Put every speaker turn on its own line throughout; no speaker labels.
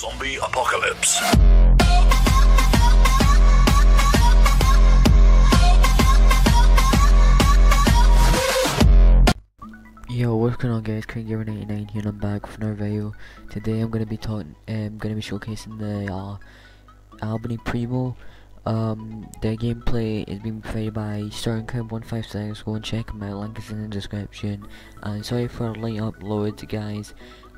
Zombie Apocalypse.
Yo, what's going on guys, King 99 here and I'm back with another video. Today I'm to be talking, I'm going to be showcasing the uh, Albany Primo. Um, the gameplay is being provided by StirringCrib156, go and check my link is in the description. And sorry for late upload guys,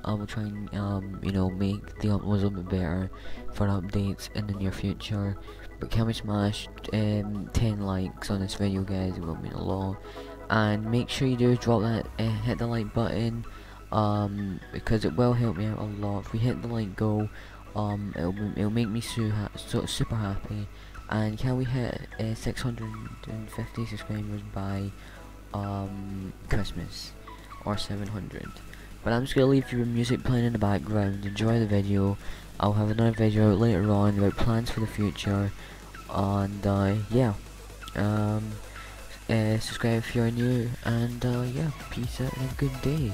I will try and, um, you know, make the uploads a bit better for updates in the near future. But can we smash um, 10 likes on this video guys, it will mean a lot. And make sure you do drop that uh, hit the like button um because it will help me out a lot. If we hit the like goal um it'll, it'll make me so, ha so super happy. And can we hit uh, 650 subscribers by um christmas? Or 700 but i'm just gonna leave your music playing in the background. Enjoy the video. I'll have another video later on about plans for the future. And uh yeah. Um uh, subscribe if you're new, and uh, yeah, peace out and have a good day.